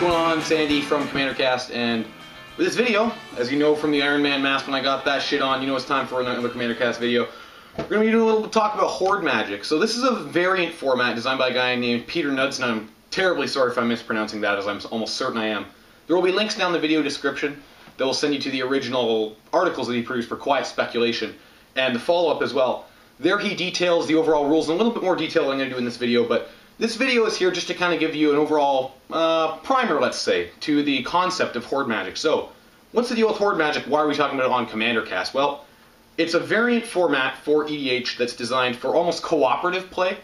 going on? Sandy from Commander Cast, and with this video, as you know from the Iron Man mask when I got that shit on, you know it's time for another Commander Cast video. We're going to be doing a little talk about Horde Magic. So this is a variant format designed by a guy named Peter Knudsen. I'm terribly sorry if I'm mispronouncing that, as I'm almost certain I am. There will be links down the video description that will send you to the original articles that he produced for Quiet Speculation, and the follow-up as well. There he details the overall rules in a little bit more detail than I'm going to do in this video, but this video is here just to kind of give you an overall uh, primer, let's say, to the concept of Horde Magic. So, what's the deal with Horde Magic? Why are we talking about it on Commander Cast? Well, it's a variant format for EDH that's designed for almost cooperative play,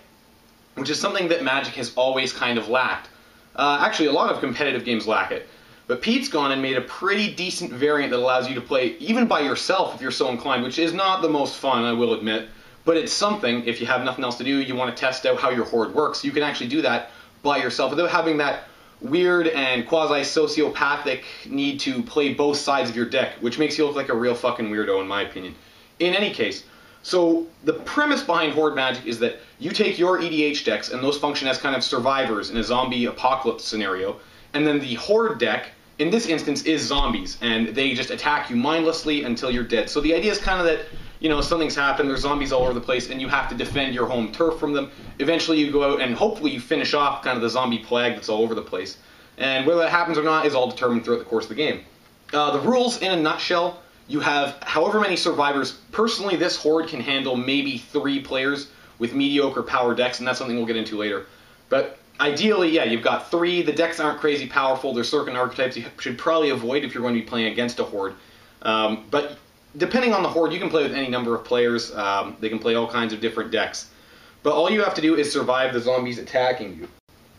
which is something that Magic has always kind of lacked. Uh, actually, a lot of competitive games lack it. But Pete's gone and made a pretty decent variant that allows you to play even by yourself if you're so inclined, which is not the most fun, I will admit. But it's something, if you have nothing else to do, you want to test out how your horde works, you can actually do that by yourself without having that weird and quasi-sociopathic need to play both sides of your deck, which makes you look like a real fucking weirdo in my opinion. In any case, so the premise behind Horde Magic is that you take your EDH decks, and those function as kind of survivors in a zombie apocalypse scenario, and then the Horde deck, in this instance, is zombies, and they just attack you mindlessly until you're dead. So the idea is kind of that you know, something's happened, there's zombies all over the place, and you have to defend your home turf from them. Eventually you go out and hopefully you finish off kind of the zombie plague that's all over the place. And whether that happens or not is all determined throughout the course of the game. Uh, the rules, in a nutshell, you have however many survivors. Personally, this horde can handle maybe three players with mediocre power decks, and that's something we'll get into later. But ideally, yeah, you've got three. The decks aren't crazy powerful. There's certain archetypes you should probably avoid if you're going to be playing against a horde. Um, but depending on the horde, you can play with any number of players. Um, they can play all kinds of different decks. But all you have to do is survive the zombies attacking you.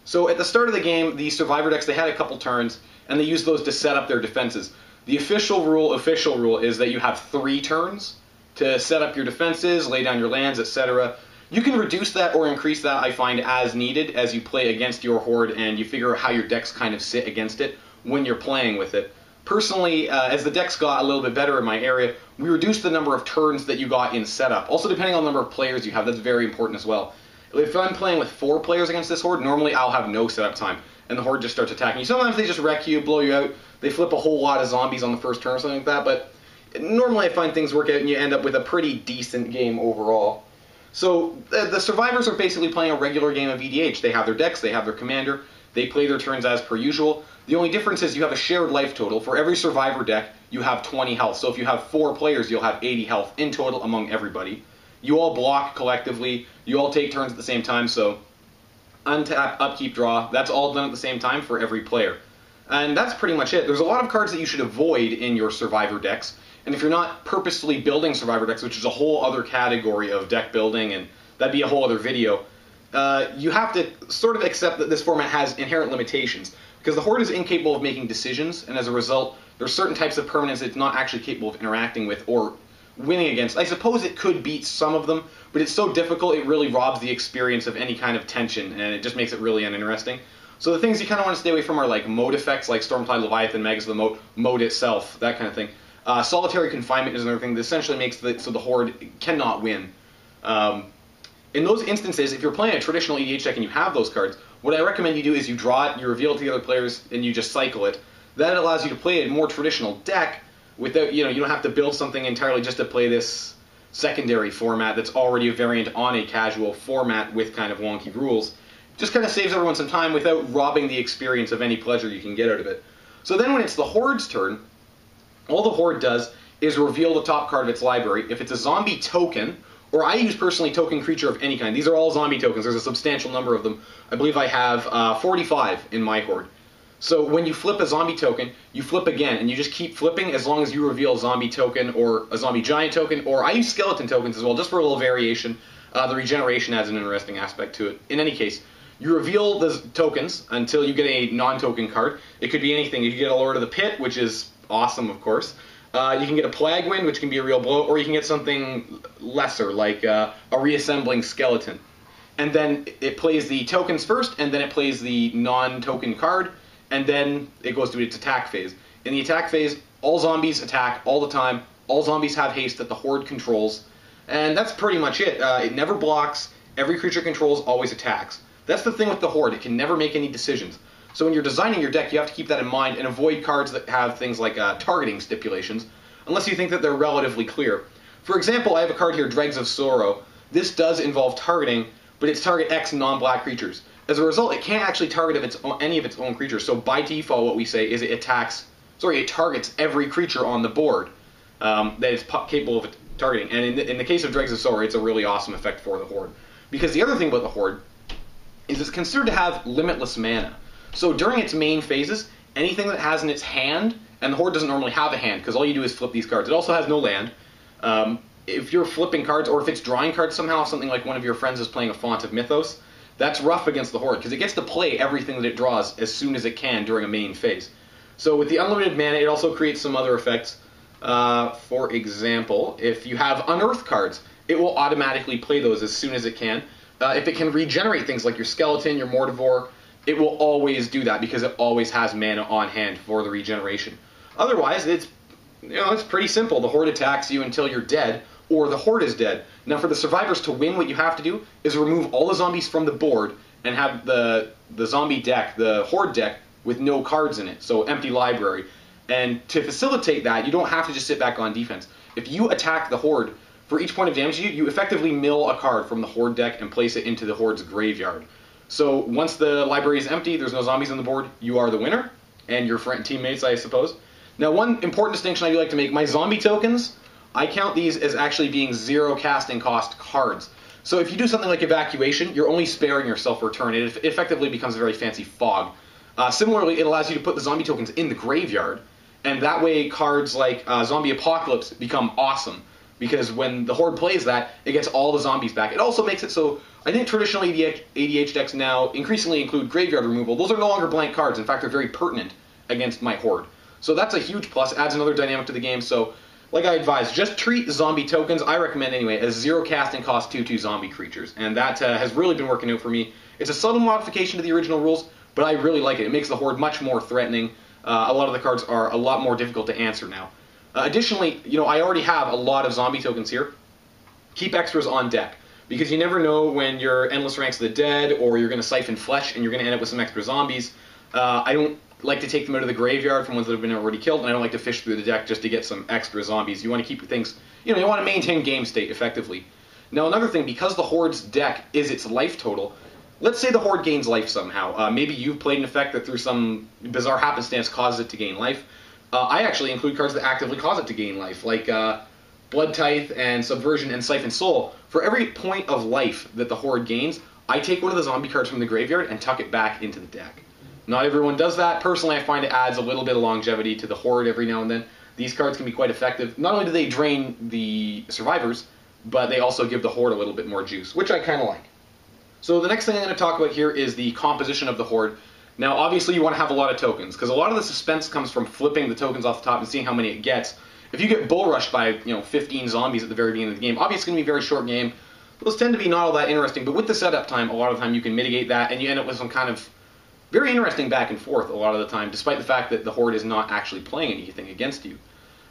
So at the start of the game, the survivor decks, they had a couple turns, and they used those to set up their defenses. The official rule, official rule, is that you have three turns to set up your defenses, lay down your lands, etc. You can reduce that or increase that, I find, as needed as you play against your horde and you figure out how your decks kind of sit against it when you're playing with it. Personally, uh, as the decks got a little bit better in my area, we reduced the number of turns that you got in setup. Also, depending on the number of players you have, that's very important as well. If I'm playing with four players against this horde, normally I'll have no setup time, and the horde just starts attacking you. Sometimes they just wreck you, blow you out. They flip a whole lot of zombies on the first turn or something like that, but normally I find things work out and you end up with a pretty decent game overall. So the, the survivors are basically playing a regular game of EDH. They have their decks, they have their commander, they play their turns as per usual. The only difference is you have a shared life total. For every survivor deck, you have 20 health. So if you have four players, you'll have 80 health in total among everybody. You all block collectively. You all take turns at the same time. So untap, upkeep, draw. That's all done at the same time for every player. And that's pretty much it. There's a lot of cards that you should avoid in your survivor decks. And if you're not purposefully building survivor decks, which is a whole other category of deck building, and that'd be a whole other video, uh, you have to sort of accept that this format has inherent limitations. Because the Horde is incapable of making decisions, and as a result, there are certain types of permanents it's not actually capable of interacting with or winning against. I suppose it could beat some of them, but it's so difficult it really robs the experience of any kind of tension, and it just makes it really uninteresting. So the things you kind of want to stay away from are like moat effects, like Stormtide Leviathan, Magus of the Moat, mode itself, that kind of thing. Uh, solitary confinement is another thing that essentially makes the so the Horde cannot win. Um, in those instances, if you're playing a traditional EDH deck and you have those cards, what I recommend you do is you draw it, you reveal it to the other players, and you just cycle it. That allows you to play a more traditional deck without, you know, you don't have to build something entirely just to play this secondary format that's already a variant on a casual format with kind of wonky rules. Just kind of saves everyone some time without robbing the experience of any pleasure you can get out of it. So then when it's the Horde's turn, all the Horde does is reveal the top card of its library. If it's a zombie token, or I use personally token creature of any kind. These are all zombie tokens. There's a substantial number of them. I believe I have uh, 45 in my horde. So when you flip a zombie token, you flip again, and you just keep flipping as long as you reveal a zombie token or a zombie giant token, or I use skeleton tokens as well, just for a little variation. Uh, the regeneration adds an interesting aspect to it. In any case, you reveal the tokens until you get a non-token card. It could be anything. You could get a Lord of the Pit, which is awesome, of course. Uh, you can get a Plague Wind, which can be a real blow, or you can get something lesser, like uh, a Reassembling Skeleton. And then it plays the tokens first, and then it plays the non-token card, and then it goes to its attack phase. In the attack phase, all zombies attack all the time. All zombies have haste that the Horde controls. And that's pretty much it. Uh, it never blocks. Every creature controls always attacks. That's the thing with the Horde. It can never make any decisions. So when you're designing your deck, you have to keep that in mind and avoid cards that have things like uh, targeting stipulations, unless you think that they're relatively clear. For example, I have a card here, Dregs of Sorrow. This does involve targeting, but it's target X non-black creatures. As a result, it can't actually target of its own, any of its own creatures. So by default, what we say is it attacks, sorry, it targets every creature on the board um, that is capable of targeting. And in the, in the case of Dregs of Sorrow, it's a really awesome effect for the Horde. Because the other thing about the Horde is it's considered to have limitless mana. So during its main phases, anything that has in its hand, and the Horde doesn't normally have a hand because all you do is flip these cards. It also has no land. Um, if you're flipping cards, or if it's drawing cards somehow, something like one of your friends is playing a Font of Mythos, that's rough against the Horde because it gets to play everything that it draws as soon as it can during a main phase. So with the unlimited mana, it also creates some other effects. Uh, for example, if you have unearth cards, it will automatically play those as soon as it can. Uh, if it can regenerate things like your skeleton, your mortivore, it will always do that because it always has mana on hand for the regeneration. Otherwise, it's you know it's pretty simple. The horde attacks you until you're dead, or the horde is dead. Now, for the survivors to win, what you have to do is remove all the zombies from the board and have the the zombie deck, the horde deck, with no cards in it, so empty library. And to facilitate that, you don't have to just sit back on defense. If you attack the horde, for each point of damage you, you effectively mill a card from the horde deck and place it into the horde's graveyard. So once the library is empty, there's no zombies on the board, you are the winner, and your friend teammates, I suppose. Now, one important distinction I do like to make, my zombie tokens, I count these as actually being zero casting cost cards. So if you do something like evacuation, you're only sparing yourself a turn. It effectively becomes a very fancy fog. Uh, similarly, it allows you to put the zombie tokens in the graveyard, and that way cards like uh, Zombie Apocalypse become awesome because when the Horde plays that, it gets all the zombies back. It also makes it so I think traditional EDH, decks now increasingly include graveyard removal. Those are no longer blank cards. In fact, they're very pertinent against my Horde. So that's a huge plus, adds another dynamic to the game. So, like I advise, just treat zombie tokens, I recommend anyway, as zero casting cost 2-2 zombie creatures. And that uh, has really been working out for me. It's a subtle modification to the original rules, but I really like it. It makes the Horde much more threatening. Uh, a lot of the cards are a lot more difficult to answer now. Uh, additionally, you know, I already have a lot of zombie tokens here. Keep extras on deck because you never know when you're endless ranks of the dead or you're going to siphon flesh and you're going to end up with some extra zombies. Uh, I don't like to take them out of the graveyard from ones that have been already killed, and I don't like to fish through the deck just to get some extra zombies. You want to keep things, you know, you want to maintain game state effectively. Now, another thing, because the Horde's deck is its life total, let's say the Horde gains life somehow. Uh, maybe you've played an effect that through some bizarre happenstance causes it to gain life. Uh, I actually include cards that actively cause it to gain life, like uh, Blood Tithe and Subversion and Siphon Soul. For every point of life that the Horde gains, I take one of the zombie cards from the graveyard and tuck it back into the deck. Not everyone does that. Personally, I find it adds a little bit of longevity to the Horde every now and then. These cards can be quite effective. Not only do they drain the survivors, but they also give the Horde a little bit more juice, which I kind of like. So the next thing I'm going to talk about here is the composition of the Horde. Now, obviously, you want to have a lot of tokens, because a lot of the suspense comes from flipping the tokens off the top and seeing how many it gets. If you get bull rushed by, you know, 15 zombies at the very beginning of the game, obviously it's going to be a very short game. Those tend to be not all that interesting, but with the setup time, a lot of the time you can mitigate that, and you end up with some kind of very interesting back and forth a lot of the time, despite the fact that the Horde is not actually playing anything against you.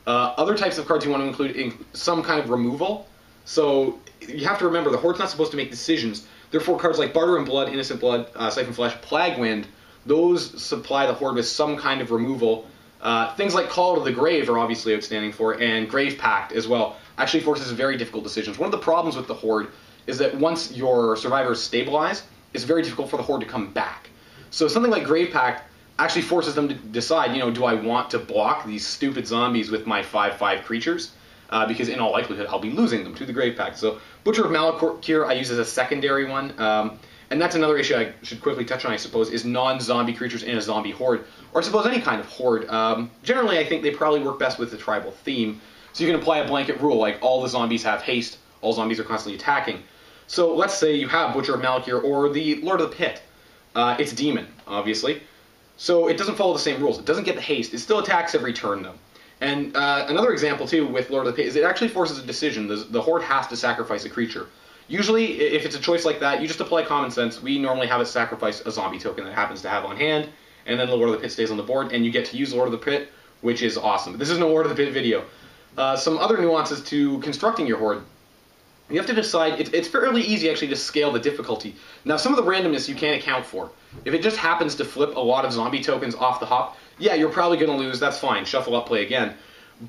Uh, other types of cards you want to include in some kind of removal. So you have to remember the Horde's not supposed to make decisions. Therefore, cards like Barter in Blood, Innocent Blood, uh, Siphon Flesh, Plague Wind those supply the Horde with some kind of removal. Uh, things like Call to the Grave are obviously outstanding for and Grave Pact as well actually forces very difficult decisions. One of the problems with the Horde is that once your survivors stabilize, it's very difficult for the Horde to come back. So something like Grave Pact actually forces them to decide, you know, do I want to block these stupid zombies with my 5-5 creatures? Uh, because in all likelihood, I'll be losing them to the Grave Pact. So Butcher of Malakir I use as a secondary one. Um, and that's another issue I should quickly touch on, I suppose, is non-zombie creatures in a zombie horde, or I suppose any kind of horde. Um, generally, I think they probably work best with the tribal theme. So you can apply a blanket rule, like all the zombies have haste, all zombies are constantly attacking. So let's say you have Butcher of Malakir or the Lord of the Pit. Uh, it's demon, obviously. So it doesn't follow the same rules. It doesn't get the haste. It still attacks every turn, though. And uh, another example, too, with Lord of the Pit is it actually forces a decision. The, the horde has to sacrifice a creature. Usually, if it's a choice like that, you just apply common sense. We normally have it sacrifice a zombie token that happens to have on hand, and then the Lord of the Pit stays on the board, and you get to use Lord of the Pit, which is awesome. This is no Lord of the Pit video. Uh, some other nuances to constructing your horde. you have to decide. It's, it's fairly easy actually to scale the difficulty. Now, some of the randomness you can't account for. If it just happens to flip a lot of zombie tokens off the hop, yeah, you're probably going to lose. That's fine. Shuffle up, play again.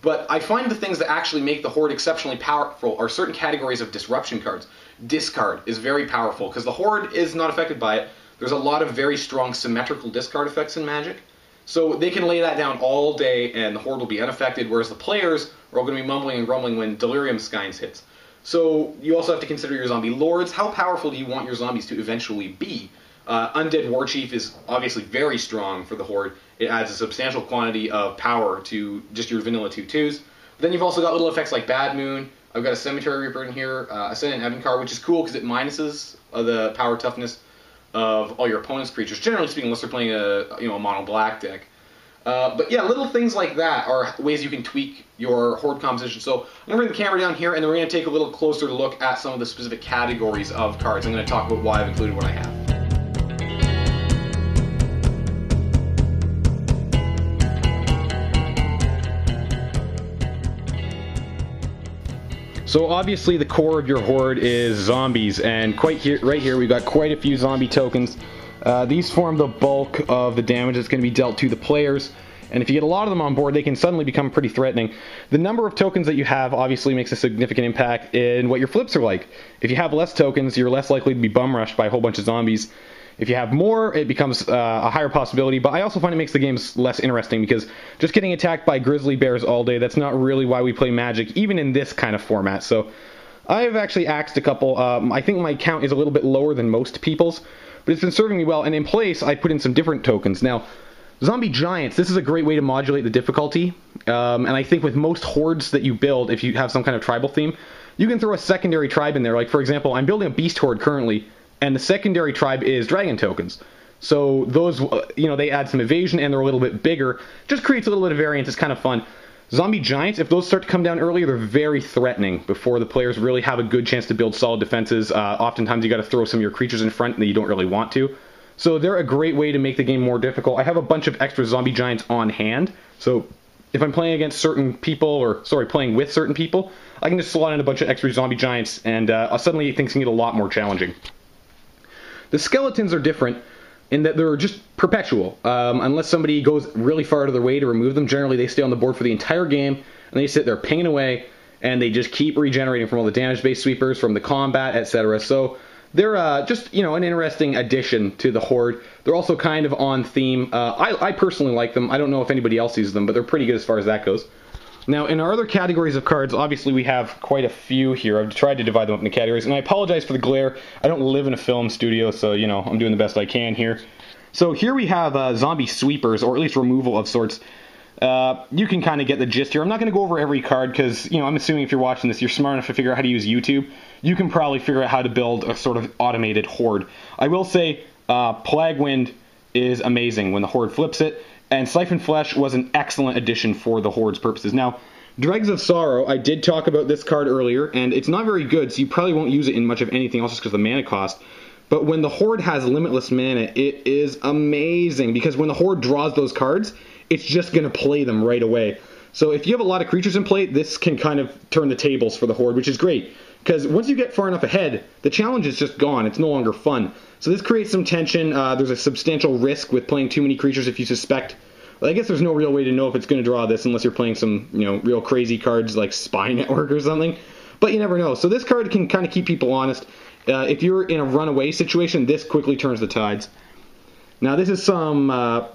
But I find the things that actually make the Horde exceptionally powerful are certain categories of disruption cards. Discard is very powerful because the Horde is not affected by it. There's a lot of very strong symmetrical discard effects in Magic. So they can lay that down all day and the Horde will be unaffected, whereas the players are all going to be mumbling and grumbling when Delirium Skins hits. So you also have to consider your zombie lords. How powerful do you want your zombies to eventually be? Uh, Undead War Chief is obviously very strong for the Horde. It adds a substantial quantity of power to just your vanilla 2-2s. Then you've also got little effects like Bad Moon. I've got a Cemetery Reaper in here, uh, Ascendant Evincar, which is cool because it minuses uh, the power toughness of all your opponent's creatures. Generally speaking, unless they're playing a you know a mono black deck. Uh, but yeah, little things like that are ways you can tweak your horde composition. So I'm to bring the camera down here, and then we're going to take a little closer look at some of the specific categories of cards. I'm to talk about why I've included what I have. So obviously the core of your horde is zombies, and quite here, right here we've got quite a few zombie tokens. Uh, these form the bulk of the damage that's going to be dealt to the players. And if you get a lot of them on board, they can suddenly become pretty threatening. The number of tokens that you have obviously makes a significant impact in what your flips are like. If you have less tokens, you're less likely to be bum rushed by a whole bunch of zombies. If you have more, it becomes uh, a higher possibility, but I also find it makes the games less interesting because just getting attacked by grizzly bears all day, that's not really why we play Magic, even in this kind of format. So I've actually axed a couple. Um, I think my count is a little bit lower than most people's, but it's been serving me well. And in place, I put in some different tokens. Now, Zombie Giants, this is a great way to modulate the difficulty. Um, and I think with most hordes that you build, if you have some kind of tribal theme, you can throw a secondary tribe in there. Like, for example, I'm building a Beast Horde currently, and the secondary tribe is Dragon tokens. So those, uh, you know, they add some evasion and they're a little bit bigger. Just creates a little bit of variance. It's kind of fun. Zombie Giants, if those start to come down early, they're very threatening before the players really have a good chance to build solid defenses. Uh, oftentimes you got to throw some of your creatures in front that you don't really want to. So they're a great way to make the game more difficult. I have a bunch of extra Zombie Giants on hand, so if I'm playing against certain people, or sorry, playing with certain people, I can just slot in a bunch of extra Zombie Giants, and uh, suddenly things can get a lot more challenging. The skeletons are different in that they're just perpetual. Um, unless somebody goes really far out of their way to remove them, generally they stay on the board for the entire game, and they sit there pinging away, and they just keep regenerating from all the damage-based sweepers, from the combat, etc. So they're uh, just you know an interesting addition to the horde. They're also kind of on theme. Uh, I, I personally like them. I don't know if anybody else uses them, but they're pretty good as far as that goes. Now, in our other categories of cards, obviously we have quite a few here. I've tried to divide them up into categories, and I apologize for the glare. I don't live in a film studio, so, you know, I'm doing the best I can here. So here we have uh, zombie sweepers, or at least removal of sorts. Uh, you can kind of get the gist here. I'm not going to go over every card because, you know, I'm assuming if you're watching this, you're smart enough to figure out how to use YouTube. You can probably figure out how to build a sort of automated horde. I will say, uh, Plague Wind is amazing when the horde flips it and Siphon Flesh was an excellent addition for the Horde's purposes. Now, Dregs of Sorrow, I did talk about this card earlier, and it's not very good, so you probably won't use it in much of anything else just because of the mana cost. But when the Horde has limitless mana, it is amazing, because when the Horde draws those cards, it's just going to play them right away. So if you have a lot of creatures in play, this can kind of turn the tables for the Horde, which is great. Because once you get far enough ahead, the challenge is just gone. It's no longer fun. So this creates some tension. Uh, there's a substantial risk with playing too many creatures if you suspect. I guess there's no real way to know if it's going to draw this unless you're playing some, you know, real crazy cards like Spy Network or something. But you never know. So this card can kind of keep people honest. Uh, if you're in a runaway situation, this quickly turns the tides. Now this is some, uh,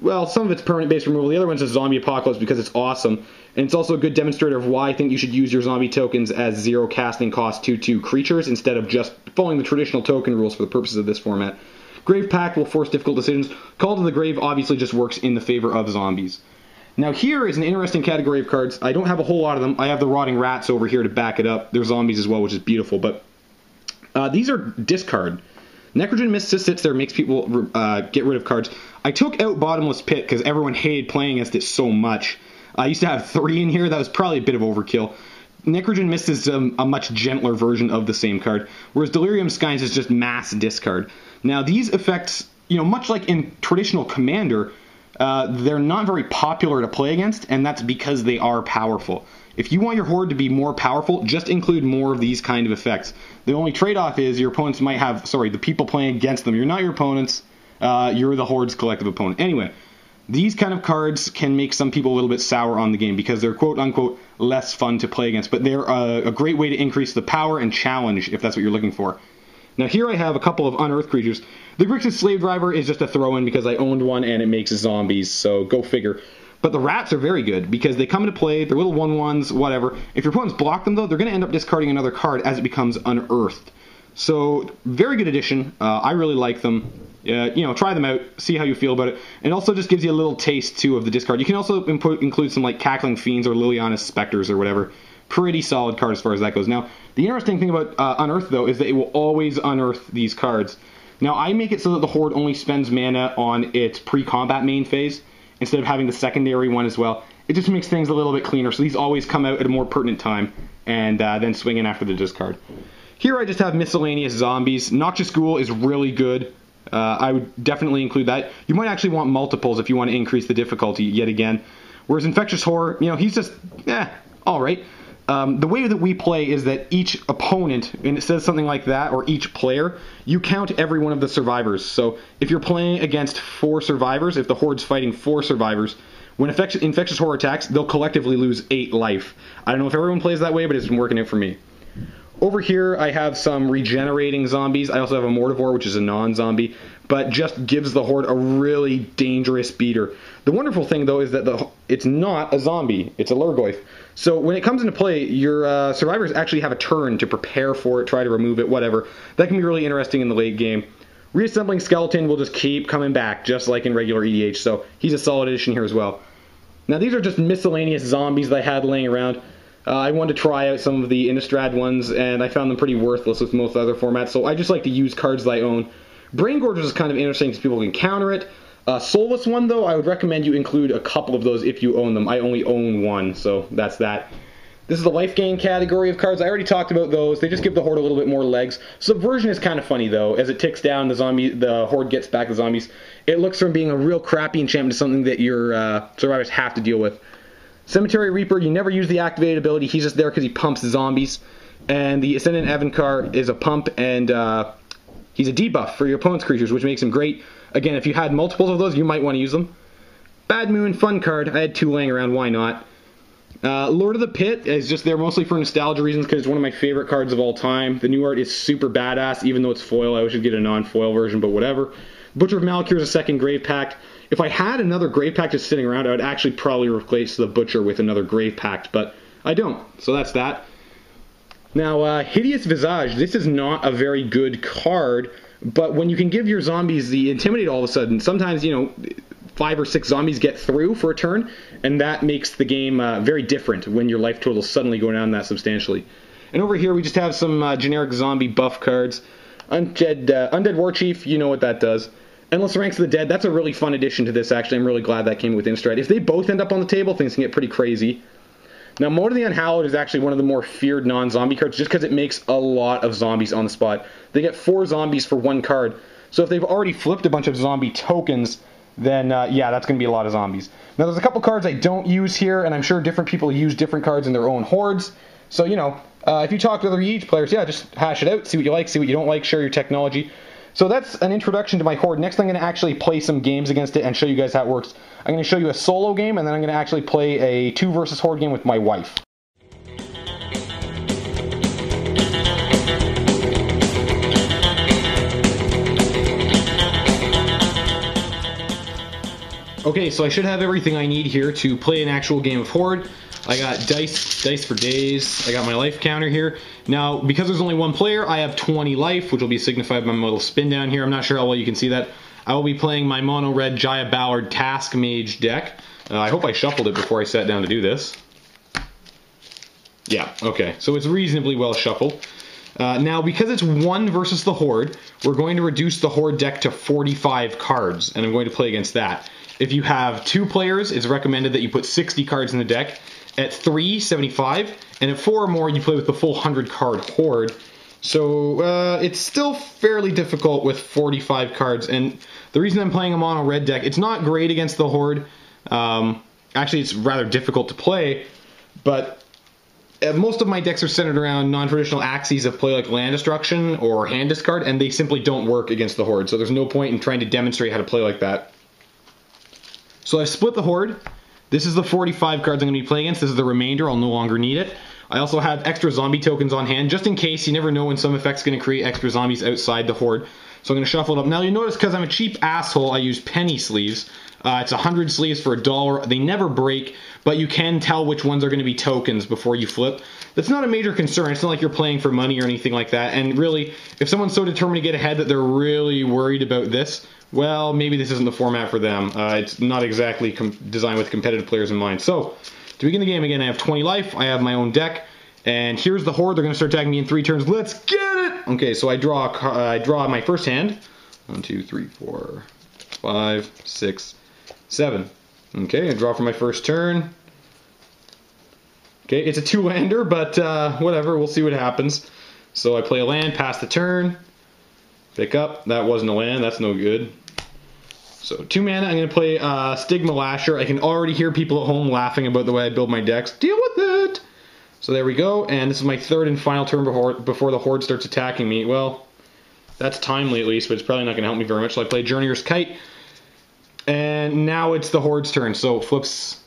well, some of it's permanent base removal. The other one's a zombie apocalypse because it's awesome. And it's also a good demonstrator of why I think you should use your zombie tokens as zero casting cost 2-2 creatures instead of just following the traditional token rules for the purposes of this format. Grave Pact will force difficult decisions. Call to the Grave obviously just works in the favor of zombies. Now here is an interesting category of cards. I don't have a whole lot of them. I have the Rotting Rats over here to back it up. They're zombies as well, which is beautiful. But uh, these are discard. Necrogen Mist just sits there, makes people uh, get rid of cards. I took out Bottomless Pit because everyone hated playing against it so much. I used to have three in here. That was probably a bit of overkill. Necrogen Mist is um, a much gentler version of the same card, whereas Delirium Skins is just mass discard. Now, these effects, you know, much like in traditional Commander, uh, they're not very popular to play against, and that's because they are powerful. If you want your horde to be more powerful, just include more of these kind of effects. The only trade-off is your opponents might have, sorry, the people playing against them. You're not your opponents. Uh, you're the horde's collective opponent. Anyway, these kind of cards can make some people a little bit sour on the game because they're quote unquote less fun to play against, but they're a, a great way to increase the power and challenge if that's what you're looking for. Now here I have a couple of unearthed creatures. The Grixis Slave Driver is just a throw-in because I owned one and it makes zombies, so go figure. But the rats are very good because they come into play, they're little 1-1s, whatever. If your opponents block them though, they're going to end up discarding another card as it becomes unearthed. So very good addition. Uh, I really like them. Uh, you know, try them out, see how you feel about it. And it also just gives you a little taste too of the discard. You can also include some like Cackling Fiends or Liliana's Spectres or whatever. Pretty solid card as far as that goes. Now, the interesting thing about uh, Unearth though is that it will always unearth these cards. Now I make it so that the Horde only spends mana on its pre-combat main phase instead of having the secondary one as well. It just makes things a little bit cleaner. So these always come out at a more pertinent time and uh, then swing in after the discard. Here I just have miscellaneous zombies. Noxious Ghoul is really good. Uh, I would definitely include that. You might actually want multiples if you want to increase the difficulty yet again. Whereas Infectious Horror, you know, he's just, eh, all right. Um, the way that we play is that each opponent, and it says something like that, or each player, you count every one of the survivors. So if you're playing against four survivors, if the Horde's fighting four survivors, when Infectious Horror attacks, they'll collectively lose eight life. I don't know if everyone plays that way, but it's been working out for me. Over here, I have some regenerating zombies. I also have a Mortivore, which is a non-zombie, but just gives the Horde a really dangerous beater. The wonderful thing, though, is that the it's not a zombie. It's a Lhurgoyf. So when it comes into play, your uh, survivors actually have a turn to prepare for it, try to remove it, whatever. That can be really interesting in the late game. Reassembling Skeleton will just keep coming back, just like in regular EDH, so he's a solid addition here as well. Now these are just miscellaneous zombies that I had laying around. Uh, I wanted to try out some of the Innistrad ones, and I found them pretty worthless with most other formats, so I just like to use cards that I own. Brain Gorgers is kind of interesting because people can counter it. Uh, Soulless one, though, I would recommend you include a couple of those if you own them. I only own one, so that's that. This is the life gain category of cards. I already talked about those. They just give the horde a little bit more legs. Subversion is kind of funny though. As it ticks down, the zombie, the horde gets back the zombies. It looks from being a real crappy enchantment to something that your uh, survivors have to deal with. Cemetery Reaper, you never use the activated ability. He's just there because he pumps zombies. And the Ascendant Evincar is a pump, and uh, he's a debuff for your opponent's creatures, which makes him great. Again, if you had multiples of those, you might want to use them. Bad Moon, fun card. I had two laying around, why not? Uh, Lord of the Pit is just there mostly for nostalgia reasons because it's one of my favorite cards of all time. The new art is super badass, even though it's foil. I wish I'd get a non-foil version, but whatever. Butcher of Malakir is a second Grave Pact. If I had another Grave Pact just sitting around, I would actually probably replace the Butcher with another Grave Pact, but I don't. So that's that. Now, uh, Hideous Visage. This is not a very good card, but when you can give your zombies the Intimidate all of a sudden, sometimes, you know, five or six zombies get through for a turn, and that makes the game uh, very different when your life total suddenly go down that substantially. And over here we just have some uh, generic zombie buff cards. Undead, uh, Undead War Chief, you know what that does. Endless Ranks of the Dead, that's a really fun addition to this, actually. I'm really glad that came with Innistrad. If they both end up on the table, things can get pretty crazy. Now, Moan of the Unhallowed is actually one of the more feared non-zombie cards just because it makes a lot of zombies on the spot. They get four zombies for one card. So if they've already flipped a bunch of zombie tokens, then uh, yeah, that's going to be a lot of zombies. Now, there's a couple cards I don't use here, and I'm sure different people use different cards in their own hordes. So, you know, uh, if you talk to other EDH players, yeah, just hash it out, see what you like, see what you don't like, share your technology. So that's an introduction to my horde. Next, I'm going to actually play some games against it and show you guys how it works. I'm going to show you a solo game, and then I'm going to actually play a two versus horde game with my wife. Okay, so I should have everything I need here to play an actual game of Horde. I got dice, dice for days. I got my life counter here. Now, because there's only one player, I have 20 life, which will be signified by my little spin down here. I'm not sure how well you can see that. I will be playing my mono red Jaya Ballard Task Mage deck. Uh, I hope I shuffled it before I sat down to do this. Yeah, okay. So it's reasonably well shuffled. Uh, now, because it's one versus the Horde, we're going to reduce the Horde deck to 45 cards, and I'm going to play against that. If you have two players, it's recommended that you put 60 cards in the deck. At 375, and at four or more, you play with the full 100 card horde. So uh, it's still fairly difficult with 45 cards, and the reason I'm playing a mono red deck, it's not great against the horde. Um, actually, it's rather difficult to play, but uh, most of my decks are centered around non-traditional axes of play like land destruction or hand discard, and they simply don't work against the horde. So there's no point in trying to demonstrate how to play like that. So I've split the horde. This is the 45 cards I'm going to be playing against. This is the remainder. I'll no longer need it. I also have extra zombie tokens on hand, just in case. You never know when some effect's going to create extra zombies outside the horde. So I'm going to shuffle it up. Now you notice because I'm a cheap asshole, I use penny sleeves. Uh, it's 100 sleeves for a dollar. They never break, but you can tell which ones are going to be tokens before you flip. That's not a major concern. It's not like you're playing for money or anything like that. And really, if someone's so determined to get ahead that they're really worried about this, well, maybe this isn't the format for them. Uh, it's not exactly designed with competitive players in mind. So, to begin the game again, I have 20 life. I have my own deck. And here's the horde. They're going to start attacking me in three turns. Let's get it! Okay, so I draw uh, I draw my first hand. One, two, three, four, five, six, seven. Okay, I draw for my first turn. Okay, it's a two-lander, but uh, whatever. We'll see what happens. So I play a land, pass the turn, pick up. That wasn't a land. That's no good. So two mana. I'm going to play uh, Stigma Lasher. I can already hear people at home laughing about the way I build my decks. Deal with it! So there we go, and this is my third and final turn before, before the Horde starts attacking me. Well, that's timely at least, but it's probably not going to help me very much. So I play Journeyer's Kite, and now it's the Horde's turn. So flips.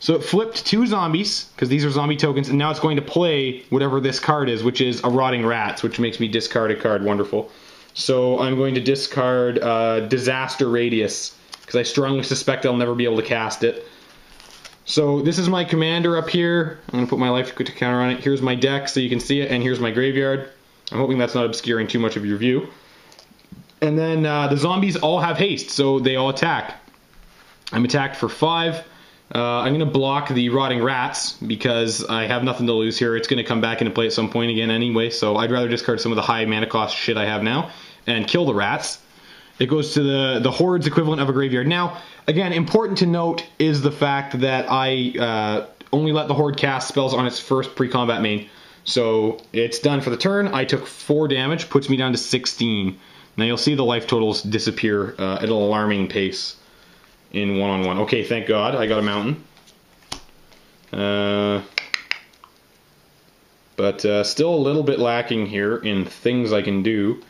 So it flipped two zombies, because these are zombie tokens, and now it's going to play whatever this card is, which is a Rotting Rats, which makes me discard a card. Wonderful. So I'm going to discard uh, Disaster Radius, because I strongly suspect I'll never be able to cast it. So this is my commander up here. I'm going to put my life counter on it. Here's my deck so you can see it, and here's my graveyard. I'm hoping that's not obscuring too much of your view. And then uh, the zombies all have haste, so they all attack. I'm attacked for five. Uh, I'm going to block the Rotting Rats because I have nothing to lose here. It's going to come back into play at some point again anyway, so I'd rather discard some of the high mana cost shit I have now and kill the rats. It goes to the, the Horde's equivalent of a graveyard. Now, again, important to note is the fact that I uh, only let the Horde cast spells on its first pre-combat main. So it's done for the turn. I took 4 damage, puts me down to 16. Now you'll see the life totals disappear uh, at an alarming pace in one-on-one. -on -one. Okay, thank God, I got a mountain. Uh, but uh, still a little bit lacking here in things I can do.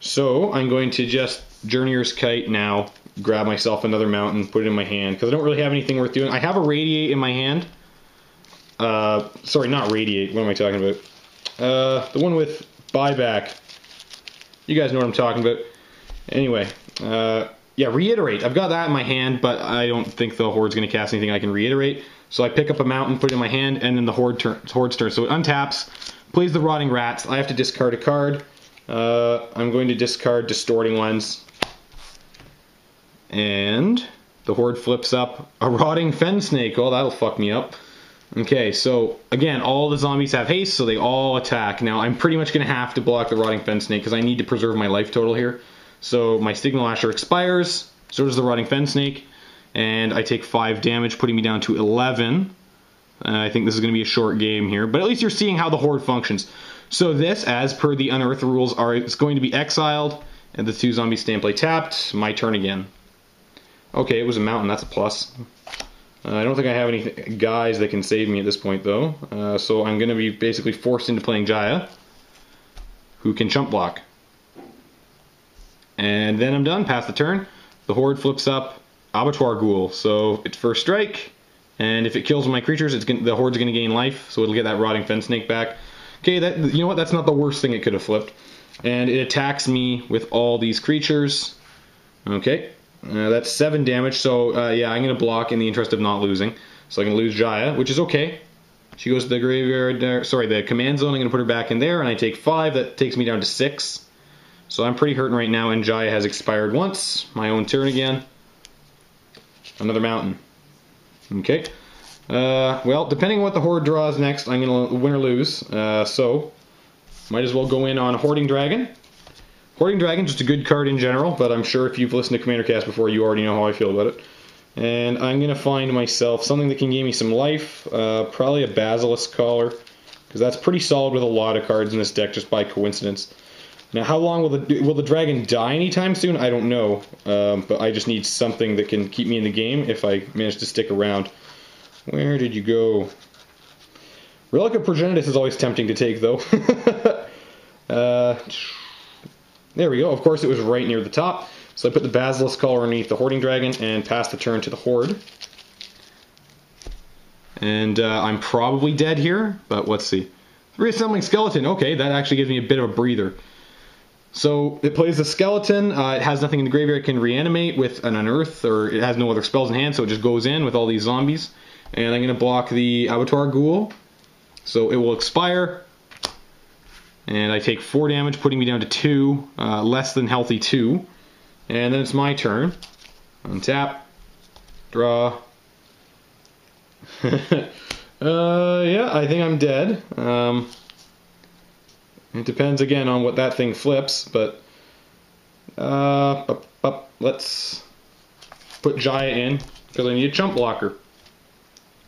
So I'm going to just Journeyer's Kite now, grab myself another mountain, put it in my hand, because I don't really have anything worth doing. I have a Radiate in my hand. Uh, sorry, not Radiate, what am I talking about? Uh, the one with Buyback. You guys know what I'm talking about. Anyway, uh, yeah, Reiterate. I've got that in my hand, but I don't think the Horde's going to cast anything I can Reiterate. So I pick up a mountain, put it in my hand, and then the Horde turn, Horde's turn. So it untaps, plays the Rotting Rats. I have to discard a card. Uh, I'm going to discard Distorting Lens. And the Horde flips up a Rotting Fen Snake. Oh, that'll fuck me up. Okay, so again, all the zombies have haste, so they all attack. Now, I'm pretty much going to have to block the Rotting Fen Snake because I need to preserve my life total here. So my Stigma Lasher expires, so does the Rotting Fen Snake, and I take 5 damage, putting me down to 11. Uh, I think this is going to be a short game here, but at least you're seeing how the Horde functions. So this, as per the Unearth rules, are it's going to be exiled, and the two zombies stay in play tapped. My turn again. Okay, it was a mountain. That's a plus. Uh, I don't think I have any guys that can save me at this point, though. Uh, so I'm going to be basically forced into playing Jaya, who can chump block. And then I'm done. Pass the turn. The Horde flips up Abattoir Ghoul. So it's first strike, and if it kills my creatures, it's gonna, the Horde's going to gain life, so it'll get that Rotting Fen Snake back. Okay, that you know what? That's not the worst thing it could have flipped. And it attacks me with all these creatures. Okay, uh, that's 7 damage, so uh, yeah, I'm going to block in the interest of not losing. So I can lose Jaya, which is okay. She goes to the graveyard, sorry, the command zone. I'm going to put her back in there, and I take 5. That takes me down to 6. So I'm pretty hurting right now, and Jaya has expired once. My own turn again. Another mountain. Okay. Uh, well, depending on what the Horde draws next, I'm going to win or lose. Uh, so, might as well go in on Hoarding Dragon. Hoarding Dragon, just a good card in general, but I'm sure if you've listened to Commander Cast before, you already know how I feel about it. And I'm going to find myself something that can give me some life, uh, probably a Basilisk Collar, because that's pretty solid with a lot of cards in this deck just by coincidence. Now, how long will the will the dragon die anytime soon? I don't know, um, but I just need something that can keep me in the game if I manage to stick around. Where did you go? Relic of Progenitus is always tempting to take, though. uh, there we go. Of course, it was right near the top. So I put the Basilisk Collar underneath the Hoarding Dragon and pass the turn to the Horde. And uh, I'm probably dead here, but let's see. Reassembling Skeleton. Okay, that actually gives me a bit of a breather. So it plays the skeleton. Uh, it has nothing in the graveyard. It can reanimate with an unearth, or it has no other spells in hand, so it just goes in with all these zombies. And I'm going to block the Abattoir Ghoul. So it will expire. And I take 4 damage, putting me down to 2, uh, less than healthy 2. And then it's my turn. Untap. Draw. uh, yeah, I think I'm dead. Um, it depends again on what that thing flips, but uh, up, up, let's put Jaya in because I need a chump blocker.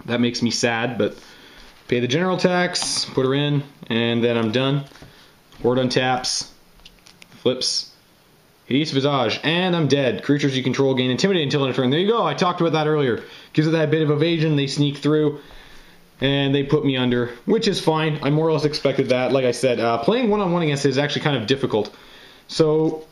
That makes me sad, but pay the general tax, put her in, and then I'm done. Horde untaps, flips, Hideous Visage, and I'm dead. Creatures you control gain Intimidate until end of turn. There you go, I talked about that earlier. Gives it that bit of evasion, they sneak through, and they put me under, which is fine. I more or less expected that. Like I said, uh, playing one-on-one against it is actually kind of difficult. So,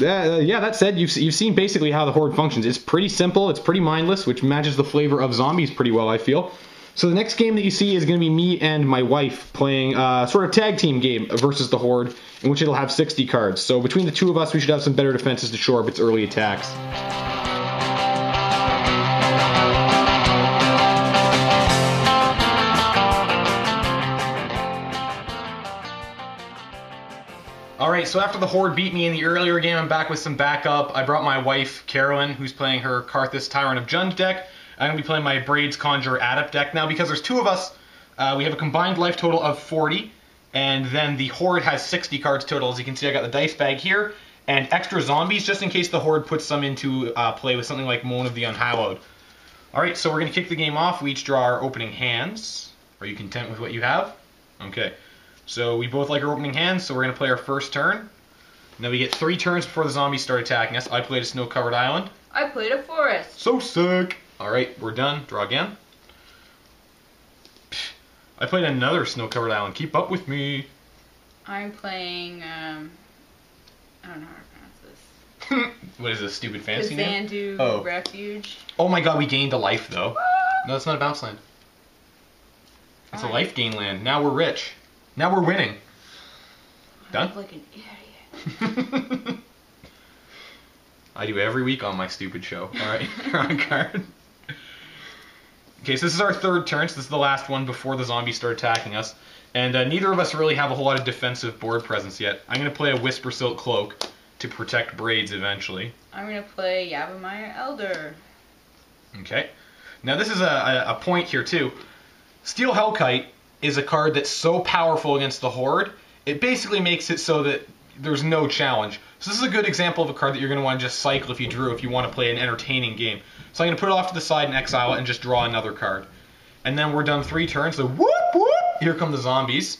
uh, yeah, that said, you've, you've seen basically how the Horde functions. It's pretty simple, it's pretty mindless, which matches the flavor of zombies pretty well, I feel. So the next game that you see is going to be me and my wife playing a uh, sort of tag team game versus the Horde, in which it'll have 60 cards. So between the two of us, we should have some better defenses to shore up its early attacks. Alright, so after the Horde beat me in the earlier game, I'm back with some backup. I brought my wife, Carolyn, who's playing her Karrthus Tyrant of Jund deck. I'm going to be playing my Braids Conjurer Adept deck now because there's two of us. Uh, we have a combined life total of 40, and then the Horde has 60 cards total. As you can see, I got the dice bag here, and extra zombies just in case the Horde puts some into uh, play with something like Moan of the Unhallowed. Alright, so we're going to kick the game off. We each draw our opening hands. Are you content with what you have? Okay. So we both like our opening hands, so we're going to play our first turn. Now we get three turns before the zombies start attacking us. I played a snow-covered island. I played a forest. So sick! Alright, we're done. Draw again. I played another snow-covered island. Keep up with me. I'm playing, um, I don't know how to pronounce this. what is this, stupid fancy the name? Xandu oh. Refuge. Oh my god, we gained a life, though. no, it's not a bounce land. It's a life gain land. Now we're rich. Now we're winning. Done? like an idiot. I do every week on my stupid show. Alright, draw card. Okay, so this is our third turn, so this is the last one before the zombies start attacking us. And uh, neither of us really have a whole lot of defensive board presence yet. I'm going to play a Whisper Silk Cloak to protect Braids eventually. I'm going to play Yavimaya Elder. Okay. Now this is a, a, a point here too. Steel Hellkite is a card that's so powerful against the Horde, it basically makes it so that there's no challenge. So this is a good example of a card that you're going to want to just cycle if you drew, if you want to play an entertaining game. So I'm going to put it off to the side and exile it and just draw another card. And then we're done three turns, so whoop whoop, here come the zombies.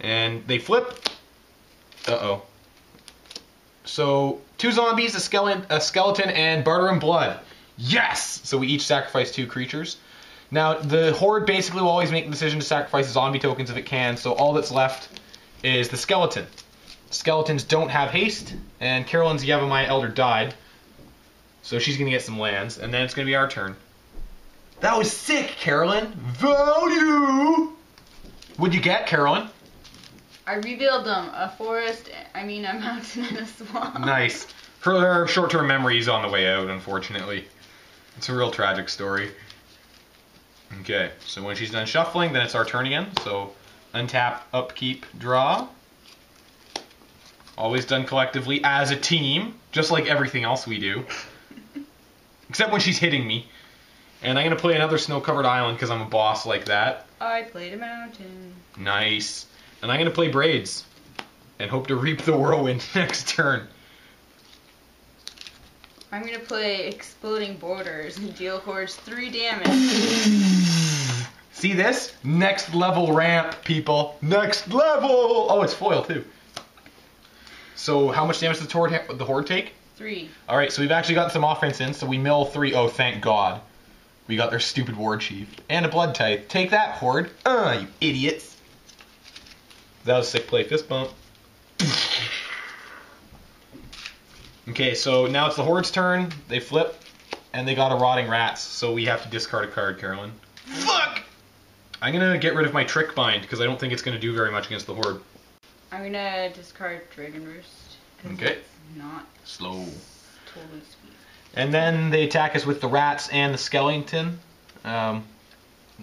And they flip. Uh-oh. So, two zombies, a skeleton, a skeleton, and barter in blood. Yes! So we each sacrifice two creatures. Now, the Horde basically will always make the decision to sacrifice zombie tokens if it can, so all that's left is the skeleton. Skeletons don't have haste, and Carolyn's Yavimaya Elder died. So she's going to get some lands, and then it's going to be our turn. That was sick, Carolyn! Value! What'd you get, Carolyn? I revealed them. A forest, I mean a mountain and a swamp. Nice. Her short-term memory is on the way out, unfortunately. It's a real tragic story. Okay, so when she's done shuffling, then it's our turn again. So untap, upkeep, draw. Always done collectively as a team, just like everything else we do. Except when she's hitting me. And I'm going to play another snow-covered island because I'm a boss like that. I played a mountain. Nice. And I'm going to play braids. And hope to reap the whirlwind next turn. I'm going to play exploding borders and deal hordes 3 damage. See this? Next level ramp, people. Next level! Oh, it's foil, too. So how much damage does the horde, the horde take? Three. All right, so we've actually gotten some offense in, so we mill three. Oh, thank God. We got their stupid war chief and a Blood Tithe. Take that, Horde. Uh, you idiots. That was a sick play. Fist bump. okay, so now it's the Horde's turn. They flip, and they got a Rotting Rats, so we have to discard a card, Carolyn. Fuck! I'm gonna get rid of my Trick Bind, because I don't think it's gonna do very much against the Horde. I'm gonna discard Dragon Roost. Okay. It's not Slow. totally sweet. And then they attack us with the rats and the skeleton. Um,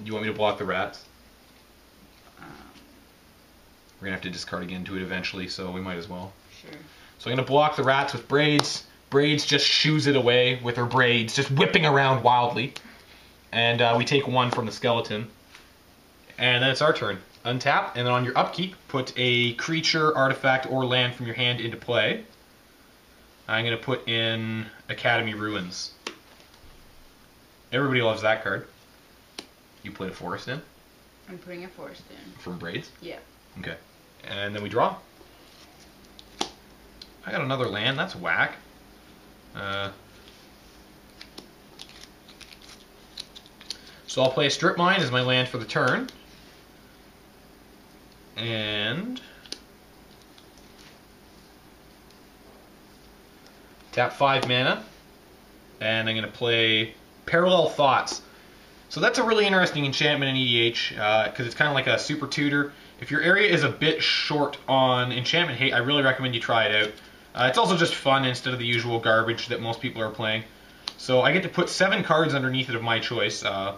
you want me to block the rats? Um, We're gonna have to discard again to it eventually, so we might as well. sure. So I'm gonna block the rats with braids. Braids just shoos it away with her braids, just whipping around wildly. And uh, we take one from the skeleton. And then it's our turn. Untap, and then on your upkeep, put a creature, artifact, or land from your hand into play. I'm gonna put in Academy Ruins. Everybody loves that card. You put a forest in I'm putting a forest in. from braids. Yeah. Okay. And then we draw. I got another land. That's whack. Uh, so I'll play a strip mine as my land for the turn. And tap five mana. And I'm going to play Parallel Thoughts. So that's a really interesting enchantment in EDH because it's kind of like a super tutor. If your area is a bit short on enchantment hate, I really recommend you try it out. Uh, it's also just fun instead of the usual garbage that most people are playing. So I get to put seven cards underneath it of my choice. Uh,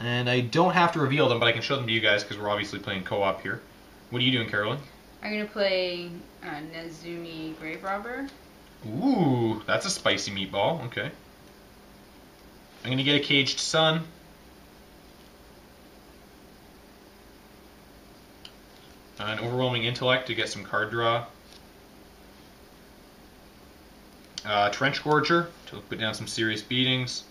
and I don't have to reveal them, but I can show them to you guys because we're obviously playing co-op here. What are you doing, Carolyn? I'm gonna play uh, Nezumi Grave Robber. Ooh, that's a spicy meatball. Okay. I'm gonna get a caged sun. An overwhelming intellect to get some card draw. Uh, trench gorger to put down some serious beatings.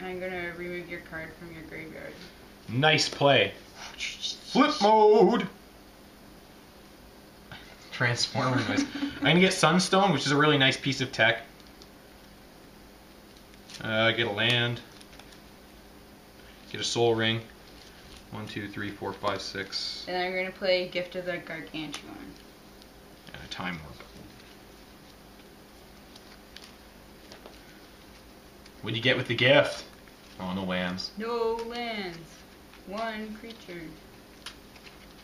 I'm gonna remove your card from your graveyard. Nice play. Flip mode. Transformer noise. I'm gonna get Sunstone, which is a really nice piece of tech. Uh, get a land. Get a Sol Ring. One, two, three, four, five, six. And I'm gonna play Gift of the Gargantuan. And a Time Warp. What'd you get with the gift? Oh, no lands. No lands. One creature.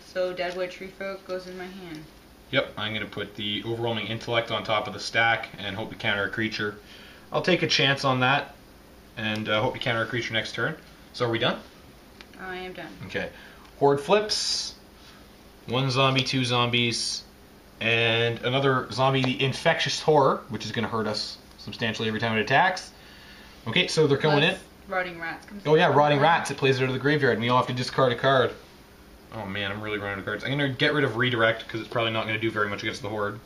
So Deadwood Treefolk goes in my hand. Yep, I'm going to put the overwhelming intellect on top of the stack and hope to counter a creature. I'll take a chance on that and uh, hope to counter a creature next turn. So are we done? I am done. Okay. Horde flips. One zombie, two zombies, and another zombie, the infectious horror, which is going to hurt us substantially every time it attacks. Okay, so they're going in. Rotting Rats comes Oh yeah, in. rotting rats. It plays it out of the graveyard, and we all have to discard a card. Oh man, I'm really running out of cards. I'm gonna get rid of redirect because it's probably not gonna do very much against the horde.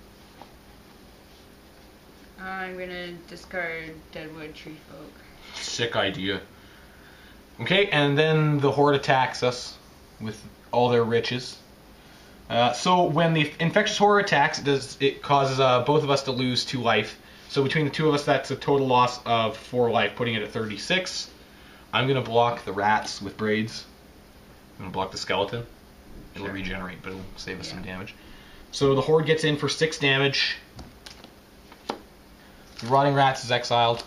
I'm gonna discard Deadwood Tree Folk. Sick idea. Okay, and then the horde attacks us with all their riches. Uh, so when the infectious horror attacks, it does it causes uh, both of us to lose two life. So between the two of us, that's a total loss of four life, putting it at 36. I'm gonna block the rats with braids. I'm gonna block the skeleton. It'll Sure. regenerate, but it'll save us some damage. So the horde gets in for six damage. The rotting rats is exiled.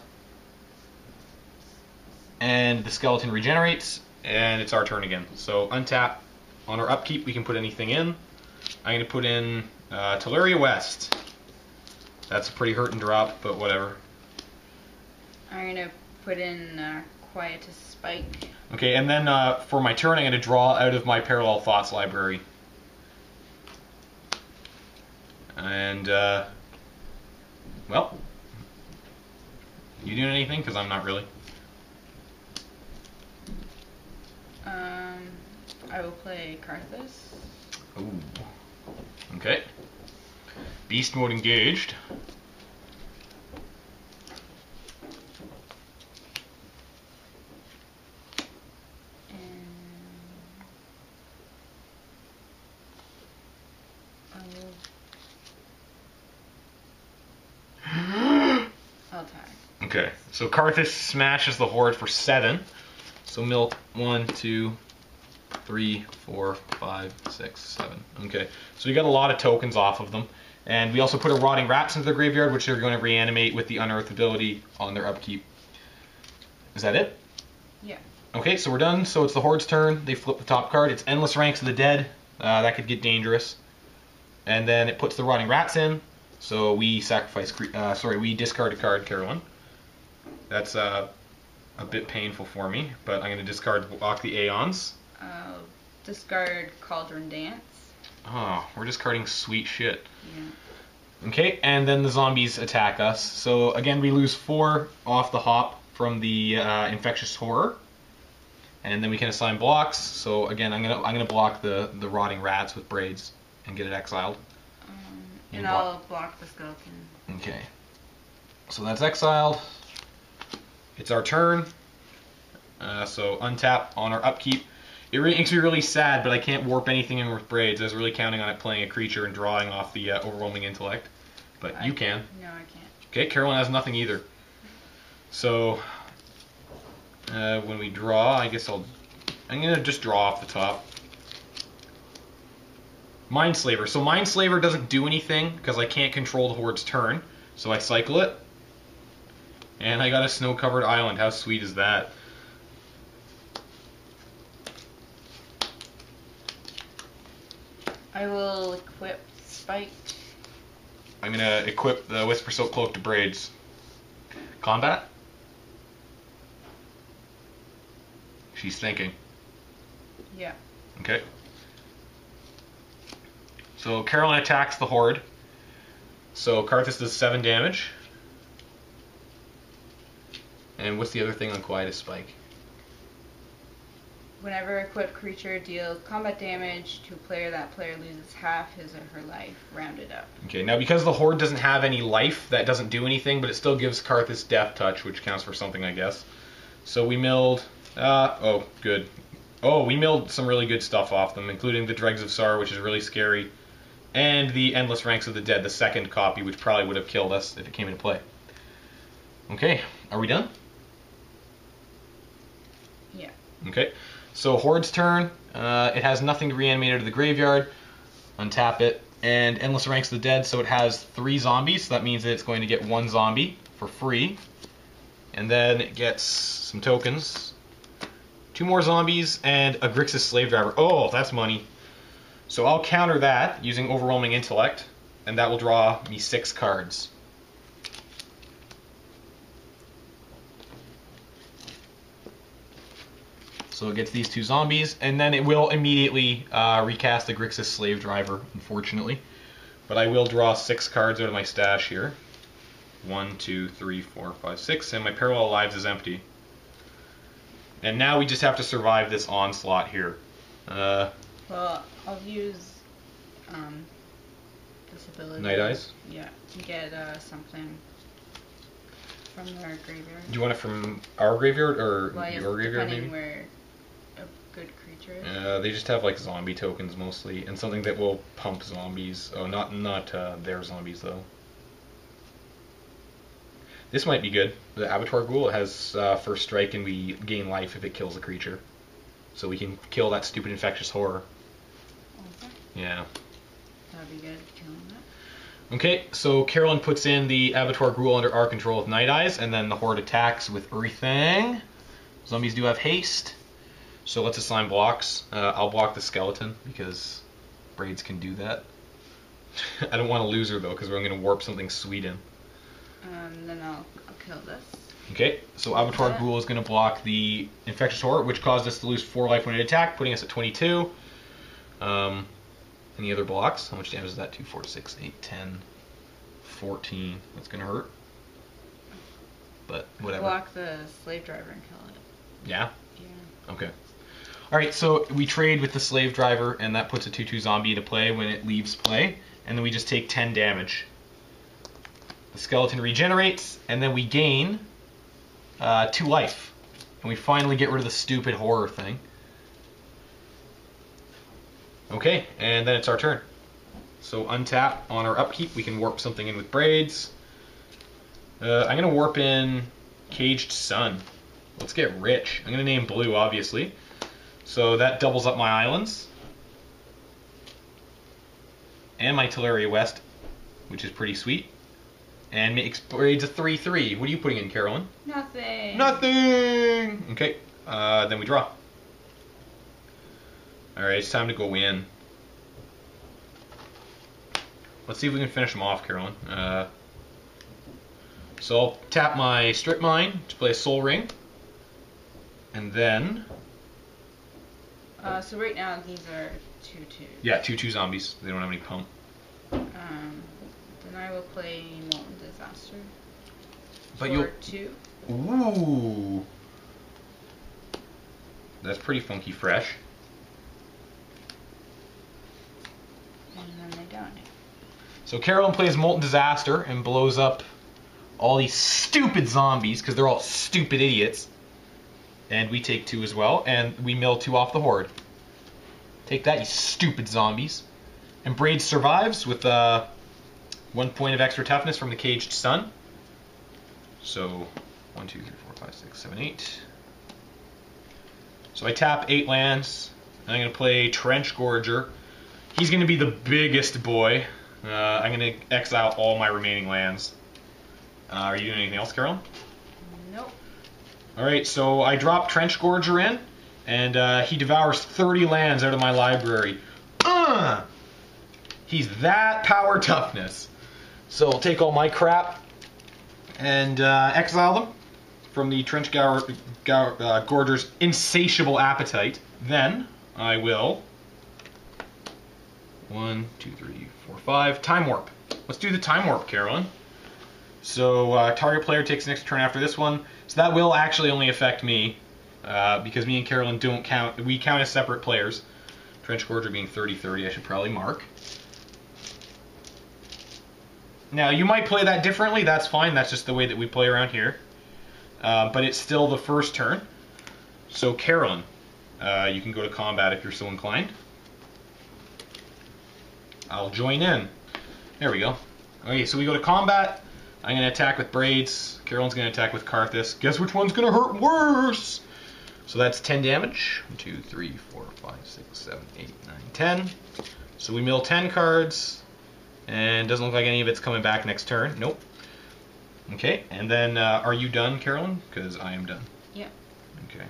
And the skeleton regenerates, and it's our turn again. So untap. On our upkeep, we can put anything in. I'm going to put in uh, Tolaria West. That's a pretty hurt and drop, but whatever. I'm gonna put in uh, Quietus Spike. Okay, and then uh, for my turn, I'm going to draw out of my Parallel Thoughts library. And, uh, well, you doing anything? Because I'm not really. Um, I will play Karrthus. Ooh. Okay. Beast mode engaged. And I will Okay, so Karrthus smashes the horde for seven. So mill one, two, three, four, five, six, seven. Okay, so we got a lot of tokens off of them. And we also put a Rotting Rats into the graveyard, which they're going to reanimate with the Unearth ability on their upkeep. Is that it? Yeah. Okay, so we're done. So it's the Horde's turn. They flip the top card. It's Endless Ranks of the Dead. Uh, that could get dangerous. And then it puts the Rotting Rats in. So we sacrifice, cre- uh, sorry, we discard a card, Carolyn. That's uh, a bit painful for me, but I'm going to discard Walk the Aeons. Uh, discard Cauldron Dance. Oh, we're discarding sweet shit. Yeah. Okay, and then the zombies attack us. So again, we lose four off the hop from the uh, infectious horror, and then we can assign blocks. So again, I'm gonna I'm gonna block the the rotting rats with braids and get it exiled. Um, and block- I'll block the skeleton. Okay, so that's exiled. It's our turn. Uh, so untap on our upkeep. It really makes me really sad, but I can't warp anything in with braids. I was really counting on it playing a creature and drawing off the uh, overwhelming intellect, but I- you can. No, I can't. Okay, Carolyn has nothing either. So uh, when we draw, I guess I'll. I'm gonna just draw off the top. Mindslaver. So Mindslaver doesn't do anything because I can't control the horde's turn. So I cycle it, and I got a snow-covered island. How sweet is that? I will equip Spike. I'm gonna equip the Whisper Silk Cloak to braids. Combat. She's thinking. Yeah. Okay. So Caroline attacks the horde. So Karrthus does seven damage. And what's the other thing on Quietus Spike? Whenever a equipped creature deals combat damage to a player, that player loses half his or her life, rounded up. Okay, now because the horde doesn't have any life, that doesn't do anything, but it still gives Karrthus Death Touch, which counts for something, I guess. So we milled. Uh, oh, good. Oh, we milled some really good stuff off them, including the Dregs of Sorrow, which is really scary, and the Endless Ranks of the Dead, the second copy, which probably would have killed us if it came into play. Okay, are we done? Yeah. Okay, so Horde's turn. Uh, it has nothing to reanimate out of the graveyard. Untap it. And Endless Ranks of the Dead, so it has three zombies. So that means that it's going to get one zombie for free. And then it gets some tokens. Two more zombies and a Grixis Slave Driver. Oh, that's money. So I'll counter that using Overwhelming Intellect. And that will draw me six cards. So it gets these two zombies, and then it will immediately uh, recast the Grixis Slave Driver, unfortunately. But I will draw six cards out of my stash here. One, two, three, four, five, six, and my Parallel Lives is empty. And now we just have to survive this onslaught here. Uh, Well, I'll use um, this ability. Night Eyes? Yeah, to get uh, something from our graveyard. do you want it from our graveyard or Well, your graveyard, maybe? where good creature. Uh, they just have like zombie tokens mostly, and something that will pump zombies. Oh, not not uh, their zombies though. This might be good. The Abattoir Ghoul has uh, first strike, and we gain life if it kills a creature. So we can kill that stupid infectious horror. Okay, Yeah. that'd be good. Killing that. Okay, so Carolyn puts in the Abattoir Ghoul under our control with Night Eyes, and then the Horde attacks with everything. Zombies do have haste, so let's assign blocks. Uh, I'll block the skeleton because braids can do that. I don't want to lose her though because we're going to warp something sweet in. Um, then I'll, I'll kill this. Okay, so Abattoir Ghoul is going to block the Infectious Horror, which caused us to lose 4 life when it attacked, putting us at 22. Um, any other blocks? How much damage is that? 2, 4, 6, 8, 10, 14. That's going to hurt. But whatever. Block the slave driver and kill it. Yeah? Yeah. Okay. Alright, so we trade with the Slave Driver, and that puts a 2-2 zombie into play when it leaves play, and then we just take 10 damage. The skeleton regenerates, and then we gain uh, 2 life. And we finally get rid of the stupid horror thing. Okay, and then it's our turn. So untap on our upkeep, we can warp something in with braids. Uh, I'm going to warp in Caged Sun. Let's get rich. I'm going to name blue, obviously. So that doubles up my islands. And my Tolaria West, which is pretty sweet. And makes braids a 3-3. What are you putting in, Carolyn? Nothing. Nothing! Okay, uh, then we draw. Alright, it's time to go in. Let's see if we can finish them off, Carolyn. Uh, so I'll tap my Strip Mine to play a Sol Ring. And then, Uh, so right now these are two two. yeah, 2-2 zombies. They don't have any pump. Um, then I will play Molten Disaster. But you'll... two. Ooh! That's pretty funky fresh. And then they die. So Carolyn plays Molten Disaster and blows up all these stupid zombies because they're all stupid idiots. And we take two as well, and we mill two off the horde. Take that, you stupid zombies. And Braid survives with uh, one point of extra toughness from the Caged Sun. So, one, two, three, four, five, six, seven, eight. So I tap eight lands. and I'm going to play Trench Gorger. He's going to be the biggest boy. Uh, I'm going to exile all my remaining lands. Uh, are you doing anything else, Carolyn? Nope. All right, so I drop Trench Gorger in, and uh, he devours 30 lands out of my library. Uh! He's that power toughness. So I'll take all my crap and uh, exile them from the Trench Gour- Gour- uh, Gorger's insatiable appetite. Then I will one, two, three, four, five. Time warp. Let's do the time warp, Carolyn. So uh, target player takes next turn after this one. So that will actually only affect me uh, because me and Carolyn don't count. We count as separate players. Trench Gorger being 30-30, I should probably mark. Now you might play that differently. That's fine. That's just the way that we play around here. Uh, but it's still the first turn. So Carolyn, uh, you can go to combat if you're so inclined. I'll join in. There we go. Okay, so we go to combat. I'm going to attack with Braids. Carolyn's going to attack with Karrthus. Guess which one's going to hurt worse? So that's 10 damage. 1, 2, 3, 4, 5, 6, 7, 8, 9, 10. So we mill 10 cards. And doesn't look like any of it's coming back next turn. Nope. Okay, and then uh, are you done, Carolyn? Because I am done. Yeah. Okay.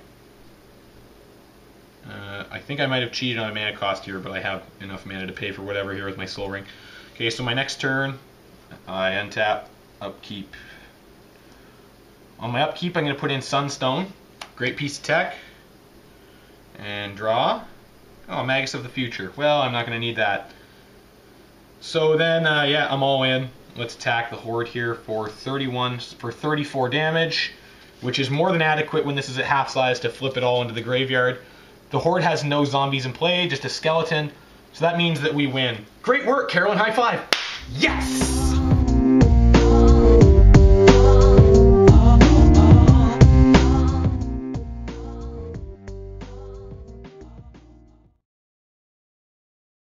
Uh, I think I might have cheated on a mana cost here, but I have enough mana to pay for whatever here with my Sol Ring. Okay, so my next turn, I untap, upkeep. On my upkeep, I'm going to put in Sunstone. Great piece of tech. And draw. Oh, Magus of the Future. Well, I'm not going to need that. So then, uh, yeah, I'm all in. Let's attack the Horde here for 31, for 34 damage, which is more than adequate when this is at half size to flip it all into the graveyard. The Horde has no zombies in play, just a skeleton, so that means that we win. Great work, Carolyn. High five. Yes!